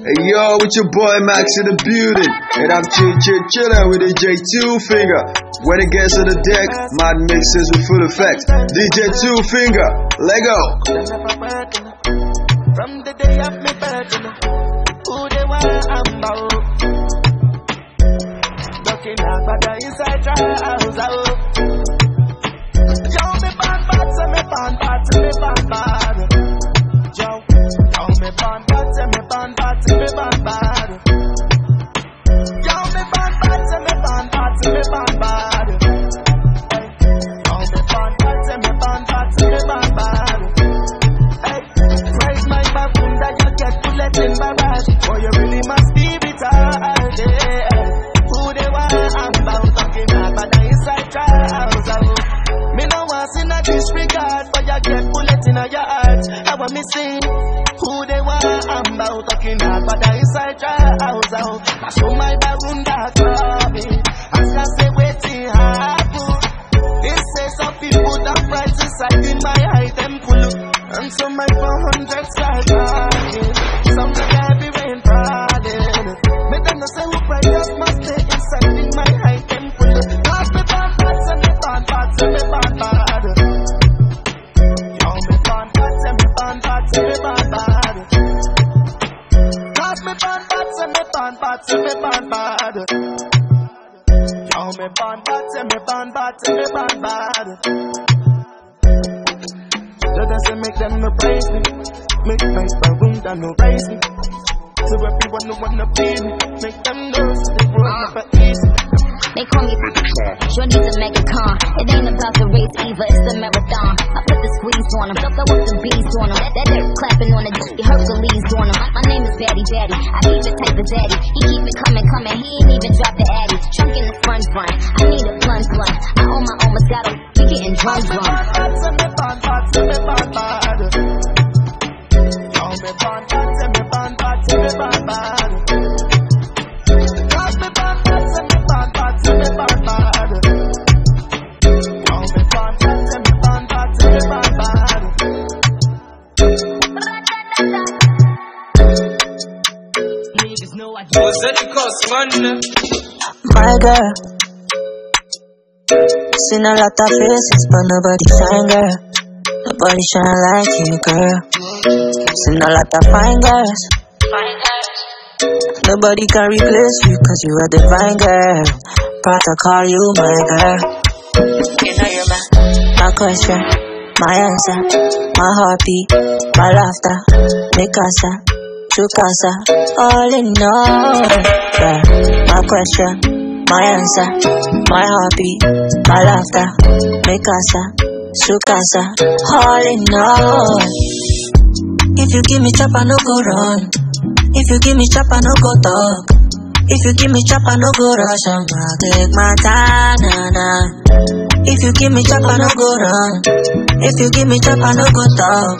Hey yo, with your boy Max in the building, and I'm chill chill chillin' with DJ Tufinger. When it gets to the deck, my mixes with full effect. DJ Tufinger, let go. From the day of me birth, who they were I'm about. Looking at but the inside trials out. Bad, me bad me bad me bad me bad me bad me bad me bad bad. Praise my that you get to let. Me sing. Who they were, I'm about talking about the inside trials. Oh. I show my coming. As I say, waiting happen. They say some people that price inside in my pull up. And some my 400 start Yo, me bad bad, say me bad bad, say me bad bad. They say make them no praise me, make my baboon that no raise me. So everyone who wanna be me, make them know they grow never ah. easy. They call me Shorty's a megaton. It ain't about the race either, it's the marathon. I put the squeeze on them, throw up the bees on them. That, that dirt clapping on the D, Hercules on them. My name is Daddy Daddy, I keep it type of daddy. He keep it coming, coming, he ain't even drop the addy. Trunk in the front front, I need a plunge blunt. I own my own Moscato, we getting drunk drunk. bad bad, me bad bad, say me bad bad. Yo, me bad bad, say me bad bad, say me bad bad. Cause me bad bad, say me bad bad, say me bad bad. Yo, me bad bad, say me bad bad, say me bad bad. Niggas know I do. What's that cost, man? My girl. Seen a lot of faces, but nobody fine girl. Nobody shine like you, girl. Seen a lot of fine girls. Nobody can replace you, cause you are divine girl. Proud to call you my girl. You know my, question, my answer, my heartbeat, my laughter, mi casa, tu casa, all in all. Yeah. My question, my answer, my heartbeat, my laughter, mi casa, su casa, all in all. If you give me chop, I no go run. If you give me chop, I no go talk. If you give me chop, I no go rush. I'm gonna take my time, nah, nah. If you give me chop, I no go run. If you give me chop, I no go talk.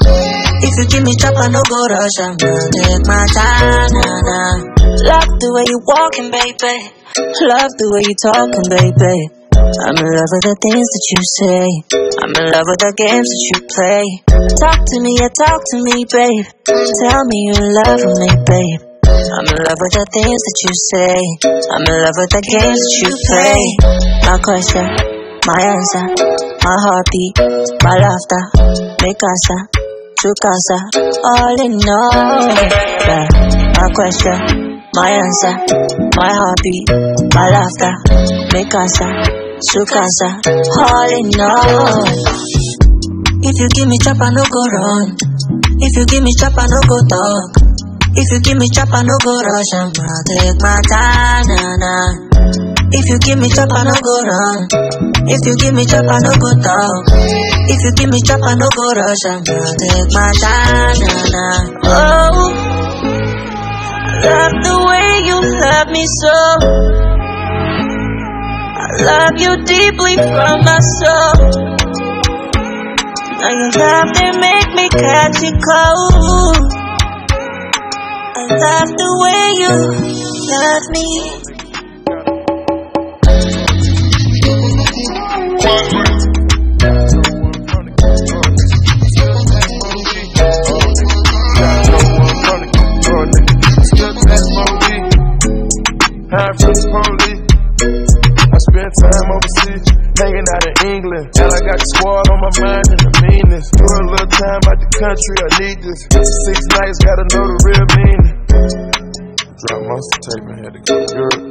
If you give me chop, I no go rush. I'm gonna take my time, nah, nah. Love the way you walking, baby. Love the way you talking, baby. I'm in love with the things that you say. I'm in love with the games that you play. Talk to me, yeah, talk to me, babe. Tell me you're in love with me, babe. I'm in love with the things that you say. I'm in love with the games that you play. My question, my answer, my heartbeat, my laughter, mi casa, tu casa, all in all. Yeah. My question, my answer, my heartbeat, my laughter, mi casa, tu casa, all in all. If you give me chop, I no go run. If you give me chop, I no go talk. If you give me chop, I no go rush. I'm take my time, nah, nah. If you give me chop, I no go run. If you give me chop, I no go talk. If you give me chop, I no go rush. I'm take my time, nah, nah. Oh, love the way you love me so. I love you deeply from my soul. Now your love they make me catch it cold. I love the way you love me. And I got the squad on my mind and the meanness. Do a little time out the country, I need this. Six nights, gotta know the real meaning. Drop monster tape and had to go to Europe.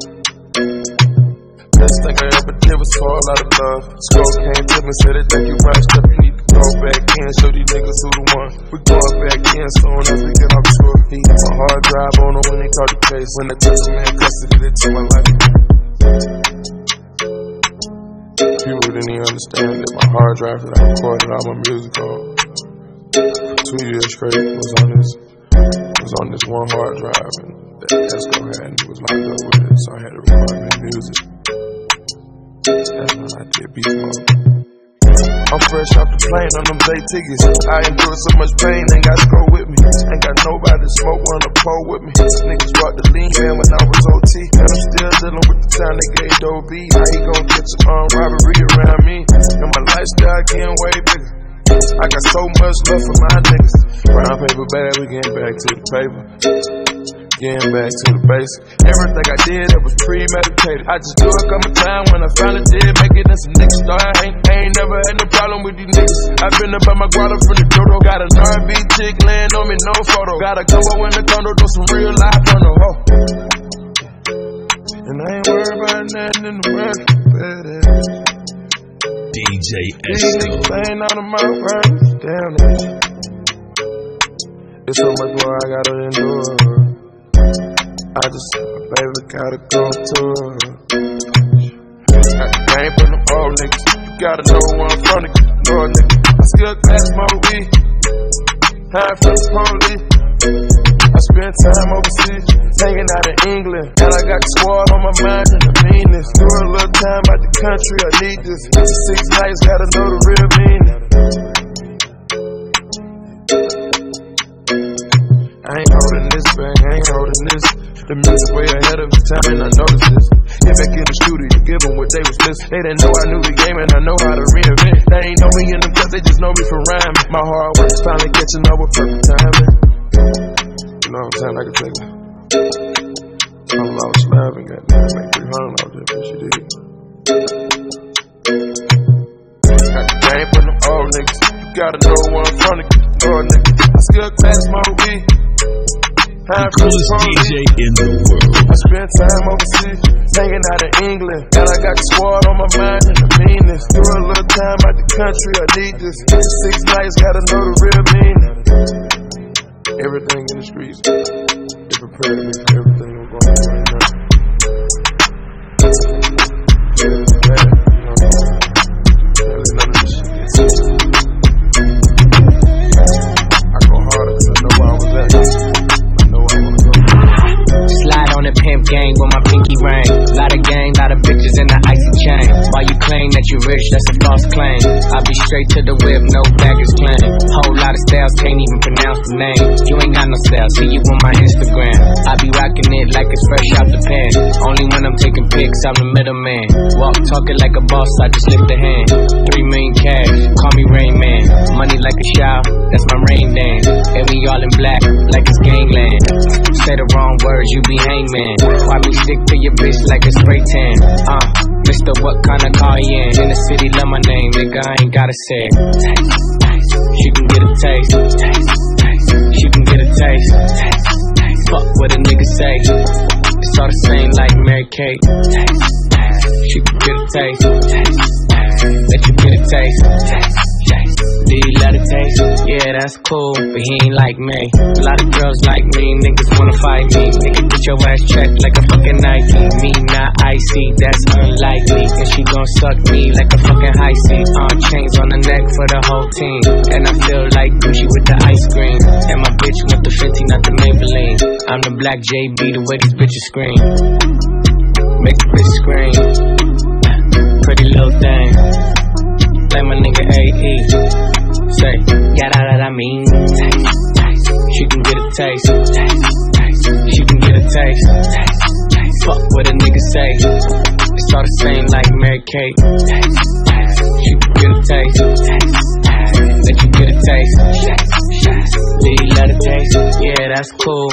Best thing I ever did was fall out of love. Scroll came to me, said it think you rushed up. You need to go back in, show these niggas who the one. We going back in soon as we get off tour. He hit my hard drive on him when they caught the case. When they took him in custody, they took my life. People didn't even understand that my hard drive that I recorded all my music on uh, two years straight was on this was on this one hard drive and that Esco had and it was locked up with it, so I had to record my music. That's when I did beat. I'm fresh off the plane on them day tickets. I endured so much pain, ain't got to go with me. Ain't got nobody smoke on the pole with me. Niggas brought the lean man when I was OT. And I'm still dealing with the time they gave Doe B. How he gon' catch a um, robbery around me? And my lifestyle getting way bigger. I got so much love for my niggas. Brown paper bag, we getting back to the paper. Getting back to the basics. Everything I did, it was premeditated. I just do it come a time when I finally did make it. And some niggas I ain't, ain't never had no problem with these niggas. I've been up at my guala from the dodo. Got an R&B chick laying on me, no photo. Got a combo in the condo, do some real life on the Oh. And I ain't worried about nothing in the world. Badass. DJ Esco. ain't out of my words. Damn it. It's so much more I gotta endure. I just, baby, gotta go to it. I came from the old niggas. You gotta know where I'm from, nigga. Know a nigga. I still class my weed. High from the police. I spent time overseas, hanging out in England. And I got squad on my mind and the meanness. Do a little time out the country, I need this. Six nights, gotta know the real meaning. I ain't holding this I ain't holding this. The music way ahead of its time, and I noticed this. Get back in the studio, give them what they was missing. They didn't know I knew the game, and I know how to reinvent. They ain't know me in them cuts, they just know me for rhyming. My hard work is finally catching up with perfect timing. You know what I'm saying? I can take it. Coolest. DJ in the world. I spent time overseas, hanging out in England. And I got the squad on my mind and the meanness. Do a little time out the country, I need this. Six nights, gotta know the real meaning. Everything in the streets, me for everything I'm through gang with my pinky ring. Lot of gang, lot of bitches in the icy chain. While you claim that you rich, that's a false claim. I be straight to the whip, no baggage claim. Whole lot of styles, can't even pronounce the name. You ain't got no style, see you on my Instagram. I be rocking it like it's fresh out the pan. Only when I'm taking pics, I'm the middleman. Walk talking like a boss, I just lift a hand. Three million cash, call me Rain Man. Money like a shower, that's my rain dance. And we all in black, like it's gangland. Say the wrong words, you be hangman. Why me stick to your bitch like a spray tan? Uh, Mister, what kind of car you in? In the city, love my name, nigga, I ain't gotta say it. She can get a taste. She can get a taste. Fuck what a nigga say. It's all the same like Mary Kate. She can get a taste. Let you get a. Taste, that's cool, but he ain't like me. A lot of girls like me, niggas wanna fight me. Nigga, get your ass checked like a fucking Nike. Me not icy, that's unlikely. And she gon' suck me like a fucking high seat. Uh, chains on the neck for the whole team. And I feel like Gucci with the ice cream. And my bitch want the 50, not the Maybelline. I'm the black JB, the way these bitches scream. Make a bitch scream. Pretty little thing. Like my nigga AE. Taste. Taste, taste. She can get a taste. Taste, taste. Fuck what a nigga say. It's all the same like Mary Kate. Taste, taste. She can get a taste. Taste, taste. Let you get a taste. Do you let it taste? Yeah, that's cool.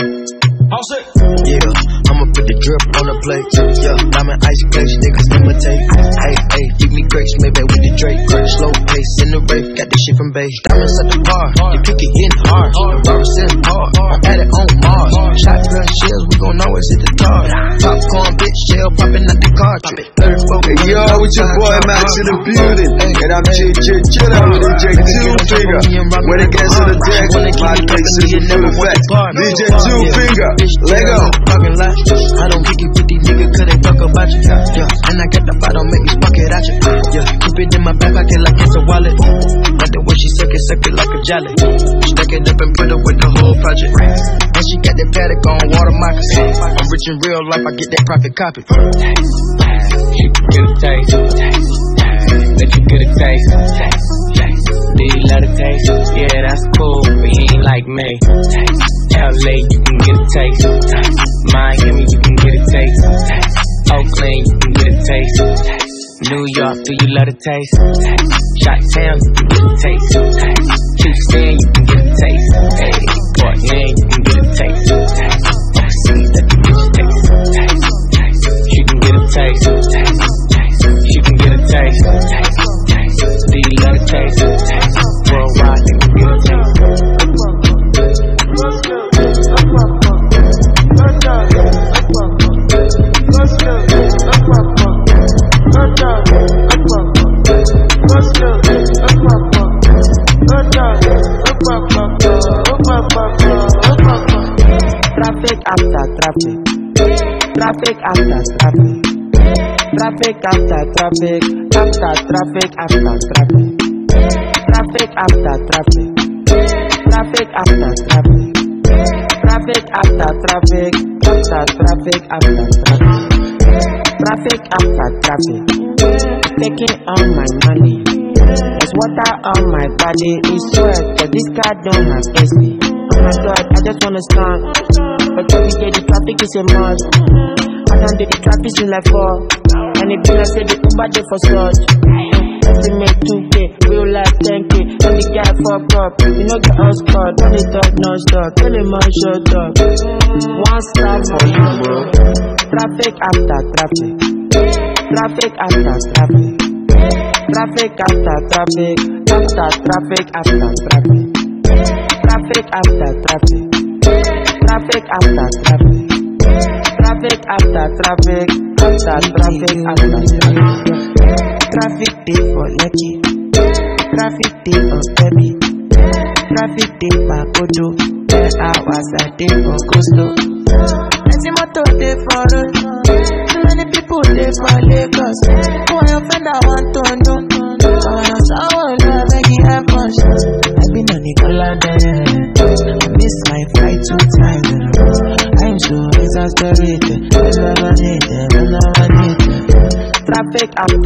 Yeah, I'ma put the drip on the plate. Yeah, I'm an ice glaze, niggas imitate. Hey, hey, give me grace, maybe with the Drake. Slow pace in the race, got this shit from base. Diamonds at the bar, the kick it in hard. The rubber says hard, I'm at it on Mars. Shotgun shells, we gon' always hit the tar. Popcorn, bitch, shell popping out the cartridge. 34 Hey, yo, with your boy Max in the building. And I'm J J chillin' with DJ Two Finger. When it gets to the deck, my mix is a full effect. DJ Two Finger, Lego. Talking loud. I don't kick it with these niggas cause they talk about you. Yeah, and I got the fight, don't make me spark it at you. Yeah, keep it in my back pocket like it's a wallet. Like the way she suck it, suck it like a jelly. Stack it up and put it with the whole project. And she got that paddock on water moccasin. I'm rich in real life, I get that profit copy. You can get a taste. Let you get a taste. You love the taste? Yeah, that's cool, but he ain't like me. LA, you can get a taste. Miami, you can get a taste. Oakland, you can get a taste. New York, do you love the taste? Shot Town, you can get a taste. Houston, you can get a taste. Hey, Portland, Traffic after traffic. Traffic after traffic. Traffic after traffic. After traffic after traffic. Traffic after traffic. Traffic after traffic. Traffic after traffic. After traffic after traffic. Traffic after traffic. Taking all my money. There's water on my body. It's sweat, but this car don't have AC. Oh my god, I just wanna stand. But every day the traffic is a must. I don't do the traffic in like four. And it be say the Uber day for such. Estimate 2K, real life 10K. And the guy fuck up. You know get us caught. Don't it talk non stop. Tell him man shut up. One stop for you, bro. Traffic after traffic. Traffic after traffic. Traffic after traffic. After traffic after traffic. Traffic after traffic. Traffic after traffic. Traffic after traffic. After traffic after traffic. Traffic day for Lekki. Traffic day for Kebbi. Traffic day for. Ten hours a day for Coastal. Plenty motor dey for road. People dey for Lagos. Who I offend I want to know. I Ọ̀nà sáwọn ìlú abẹ́gi airport. I've been on the color. I miss my flight two times in a row. I'm so exasperated. Exasperated, exasperated. Traffic after